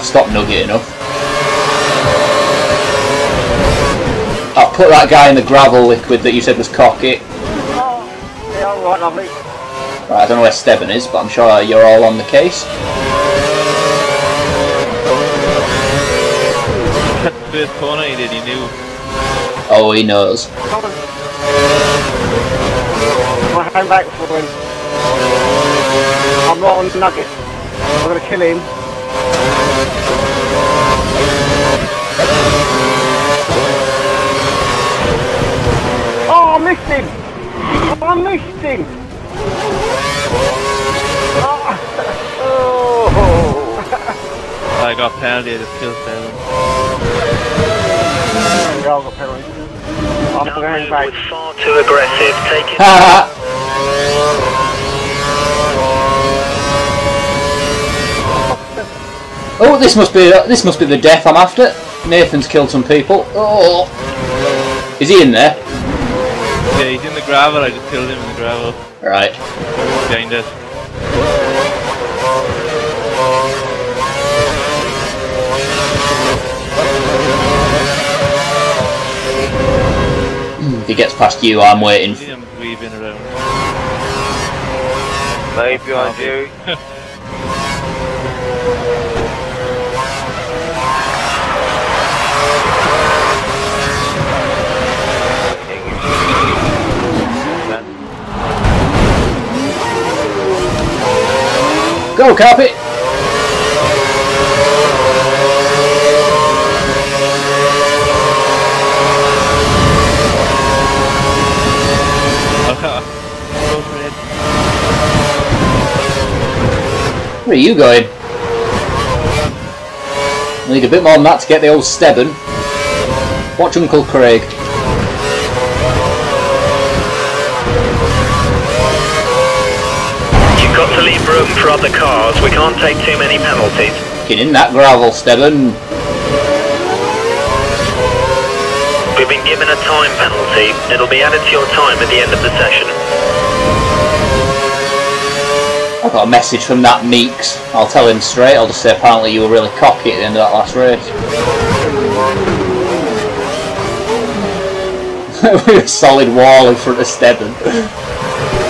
I've stopped Nugget enough. I've put that guy in the gravel liquid that you said was cocky. Oh, yeah, lovely. Right, I don't know where Stebon is, but I'm sure you're all on the case. First corner he did, he knew. Oh, he knows. Hand back for him. I'm not on nugget. I'm gonna kill him. Oh, I missed him! Oh, I missed him! Oh, I got penalty, I just killed seven. Yeah, I've got penalty. I'm going back. was far too aggressive. Take it. Oh, this must be this must be the death I'm after. Nathan's killed some people. Oh, is he in there? Yeah, he's in the gravel, I just killed him in the gravel. Right. Behind us. If he gets past you, I'm waiting. See him weaving around. Mate behind you. Go, carpet. Where are you going? I need a bit more than that to get the old Stebon. Watch Uncle Craig. Leave room for other cars. We can't take too many penalties. Get in that gravel, Stebon. We've been given a time penalty. It'll be added to your time at the end of the session. I got a message from that Meiqx. I'll tell him straight. I'll just say apparently you were really cocky at the end of that last race. With a solid wall in front of Stebon.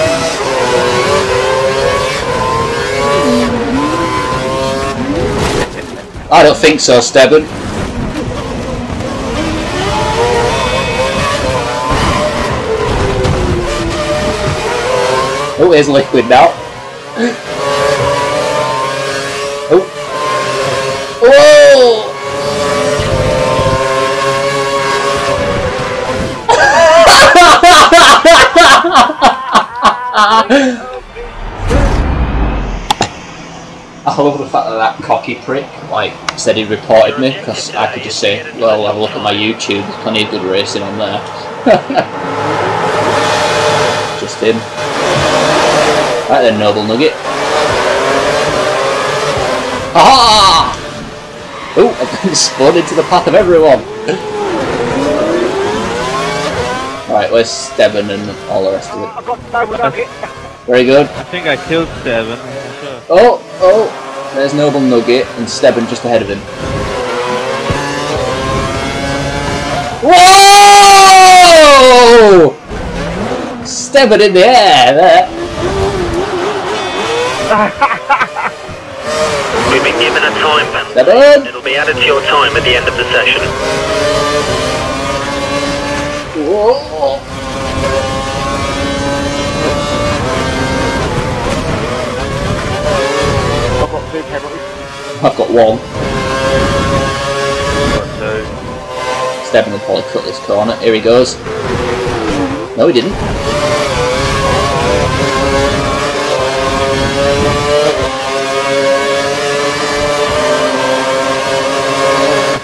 I don't think so, Stebon. Oh, here's liquid now. I love the fact that that cocky prick like said he reported me because I could just say, well, have a look at my YouTube. There's plenty of good racing on there. just him. Right then, Noble Nugget. Aha! Oh, I've been spun into the path of everyone. Right, where's Stebon and all the rest of it? I've got no nugget. Very good. I think I killed seven. Sure. Oh, oh, there's Noble Nugget and Stebon just ahead of him. Whoa! Stebon in the air there. We've been given a time penalty. Stebon! It'll be added to your time at the end of the session. I've got one. Got two. Stebon will probably cut this corner. Here he goes. No, he didn't.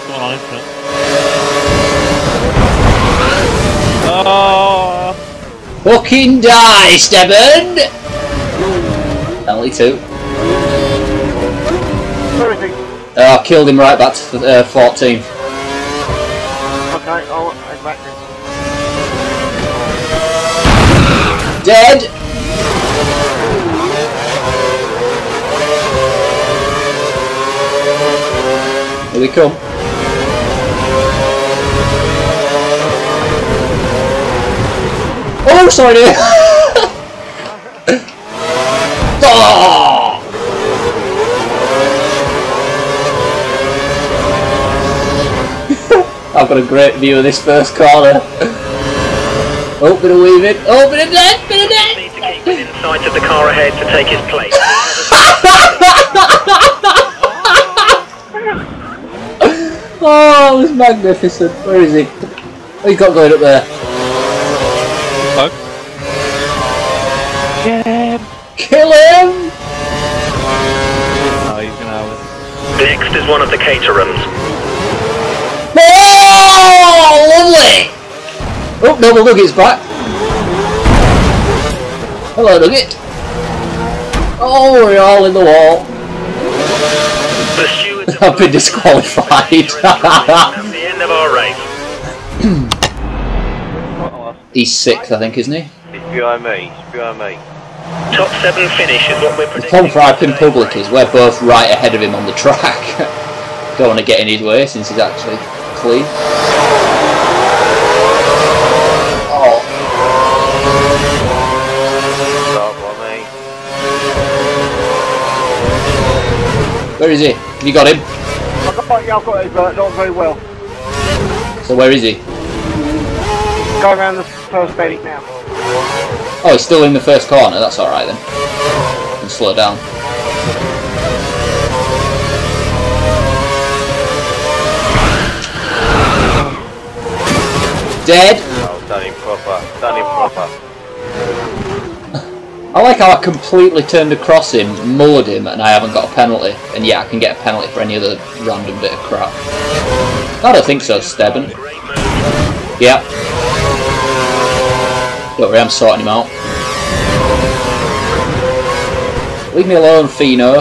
What's on in front? Oh! Fucking die, Stebon! Penalty two. I killed him right back to uh, 14. Okay, I'll back then. Dead! Here they come. Oh, sorry, dear. oh! I've got a great view of this first corner. Oh, bit of weaving. Oh, bit of dead, bit of dead. Need to keep within sight of the car ahead to take his place. Oh, it was magnificent. Where is he? Oh, he got going up there. Fuck. Kill him! Oh, he's gonna have it. Next is one of the cater Oh, Double Nugget's back. Hello, Nugget. Oh, we're all in the wall. I've been disqualified. That's the end of our race. He's sixth, I think, isn't he? He's behind me. He's behind me. Top seven finish is what we're The predicting. problem for Ipin Public is we're both right ahead of him on the track. Don't want to get in his way since he's actually clean. Oh, Start by me. Where is he? Have you got him? I've got, yeah, I've got it, but not very well. So where is he? Go around the first bend now. Oh, he's still in the first corner. That's all right then. Can slow down. Dead. Oh, done him proper. Done him proper. I like how I completely turned across him, mullered him, and I haven't got a penalty. And yeah, I can get a penalty for any other random bit of crap. I don't think so, Stebon. Great move. Yeah. Don't worry, I'm sorting him out. Leave me alone, Fino.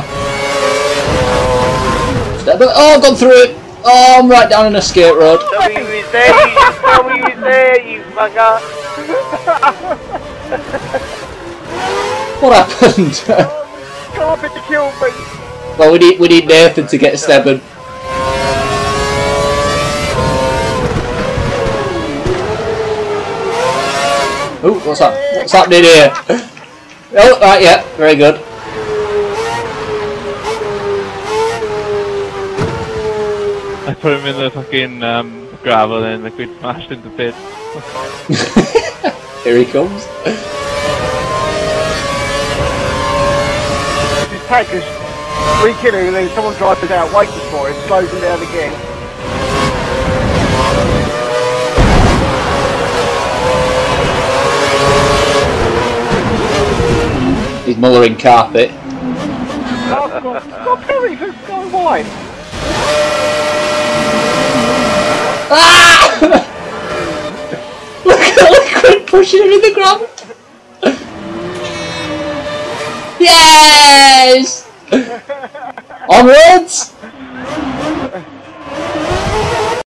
Stebon. Oh, I've gone through it! Oh, I'm right down in an escape road. Tell me who's there. You just tell there. You fucker. What happened? Can't be killed me. well, we need, we need Nathan to get Stebon. Oh, what's that? What's happening here? Oh, right, yeah, very good. I put him in the fucking um, gravel and like we smashed into bits. Here he comes. This tank is we kill and then someone drives it out, waits for him, slows him down again. He's mullering carpet. Oh, God, stop killing him, go wide. Ah! look at Liquid pushing him in the gravel. Yes! Onwards!